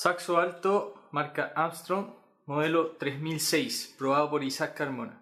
Saxo alto, marca Armstrong, modelo 3006, probado por Isaac Carmona.